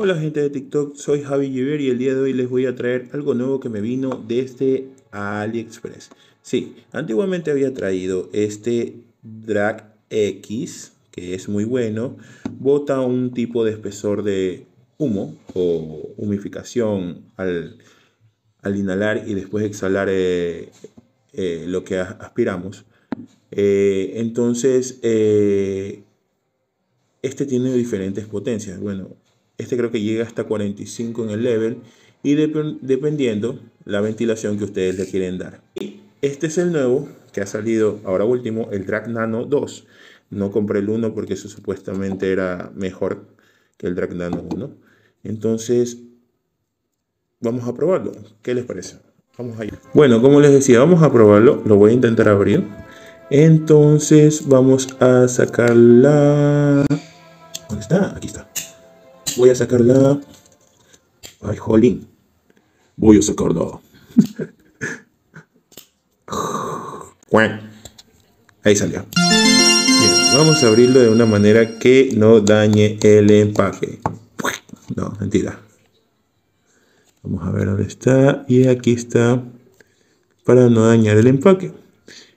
Hola gente de TikTok, soy Javi Giver y el día de hoy les voy a traer algo nuevo que me vino desde AliExpress. Sí, antiguamente había traído este Drag X, que es muy bueno, bota un tipo de espesor de humo o humificación al, inhalar y después exhalar eh, eh, lo que aspiramos. Eh, entonces, este tiene diferentes potencias. Bueno, este creo que llega hasta 45 en el level y dependiendo la ventilación que ustedes le quieren dar. Y este es el nuevo que ha salido ahora último, el Drag Nano 2. No compré el 1 porque eso supuestamente era mejor que el Drag Nano 1. Entonces, vamos a probarlo. ¿Qué les parece? Vamos allá. Bueno, como les decía, vamos a probarlo. Lo voy a intentar abrir. Entonces, vamos a sacar la... ¿Dónde está? Aquí está voy a sacarla. Ay, jolín. Voy a sacarla. Ahí salió. vamos a abrirlo de una manera que no dañe el empaque. No, mentira. Vamos a ver dónde está. Y aquí está. Para no dañar el empaque.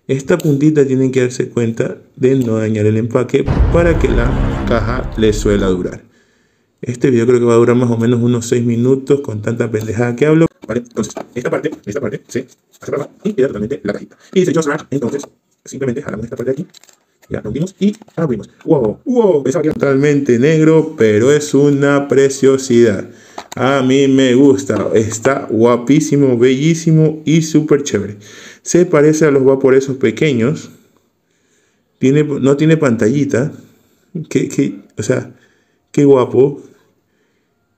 Esta puntita tienen que darse cuenta de no dañar el empaque para que la caja le suela durar. Este video creo que va a durar más o menos unos 6 minutos con tanta pendejada que hablo. Vale, entonces, esta parte, esta parte, se hace para y queda totalmente la cajita. Y dice Just entonces, simplemente jalamos esta parte de aquí. Ya rompimos y abrimos. ¡Wow! ¡Wow! Pensaba que totalmente negro, pero es una preciosidad. A mí me gusta. Está guapísimo, bellísimo y súper chévere. Se parece a los vaporesos pequeños. Tiene, no tiene pantallita. Que, que, o sea, qué guapo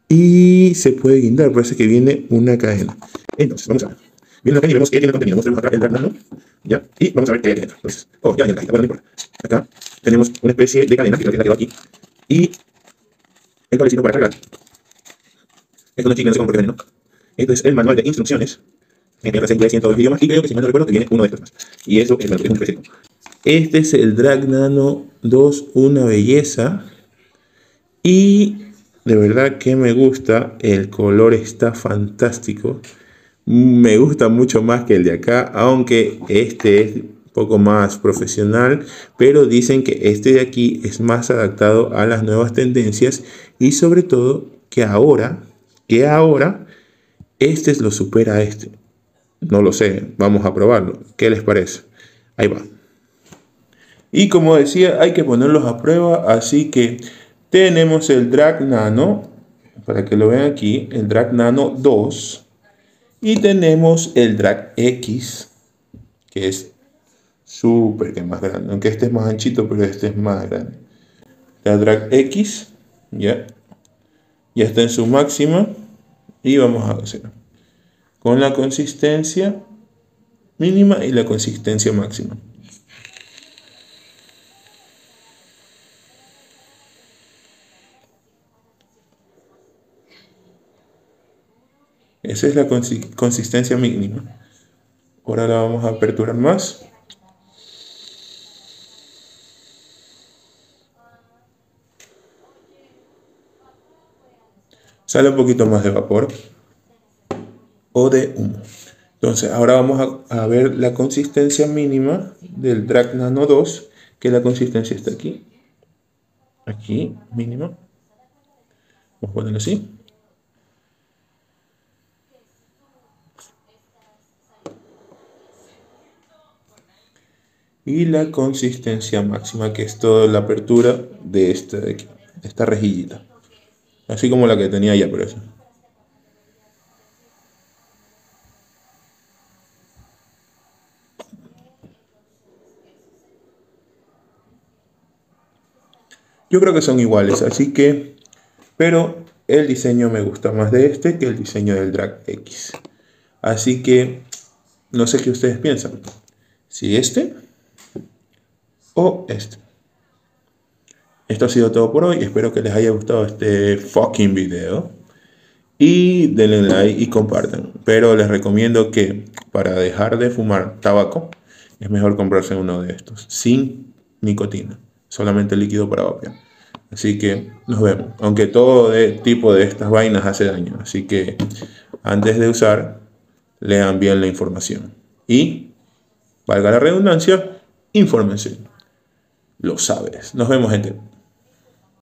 y se puede guindar, parece que viene una cadena. Entonces, vamos a ver. Viene la cadena y vemos que tiene contenido. Mostremos acá el drag ¿ya? Y vamos a ver qué hay dentro. Entonces, oh, ya hay la cajita, bueno, no importa. Acá tenemos una especie de cadena, que la que quedó aquí, y el cablecito para cargar. Esto no es chicle, no sé cómo porque ¿no? Esto es el manual de instrucciones, en inglés, en todos los idiomas, y creo que si mal no recuerdo que viene uno de estos más. Y eso es, es un. Este es el Drag Nano 2, una belleza. Y de verdad que me gusta, el color está fantástico. Me gusta mucho más que el de acá, aunque este es un poco más profesional, pero dicen que este de aquí es más adaptado a las nuevas tendencias y sobre todo que ahora, que ahora, este lo supera a este. No lo sé, vamos a probarlo. ¿Qué les parece? Ahí va. Y como decía, hay que ponerlos a prueba, así que tenemos el Drag Nano, para que lo vean aquí, el Drag Nano 2. Y tenemos el Drag X, que es súper que más grande. Aunque este es más anchito, pero este es más grande. La Drag X, ya, ya está en su máxima. Y vamos a hacer con la consistencia mínima y la consistencia máxima. Esa es la consistencia mínima. Ahora la vamos a aperturar más. Sale un poquito más de vapor o de humo. Entonces, ahora vamos a, ver la consistencia mínima del Drag Nano 2, que la consistencia está aquí. Aquí, mínima. Vamos a ponerlo así. Y la consistencia máxima, que es toda la apertura de esta, esta rejillita. Así como la que tenía ya por eso. Yo creo que son iguales, así que, pero el diseño me gusta más de este que el diseño del Drag X. Así que, no sé qué ustedes piensan. Si este o este. Esto ha sido todo por hoy. Espero que les haya gustado este fucking video. Y denle like y compartan. Pero les recomiendo que para dejar de fumar tabaco es mejor comprarse uno de estos. Sin nicotina. Solamente líquido para vapear. Así que nos vemos. Aunque todo tipo de estas vainas hace daño. Así que antes de usar, lean bien la información. Y, valga la redundancia, infórmense. Lo sabes. Nos vemos, gente.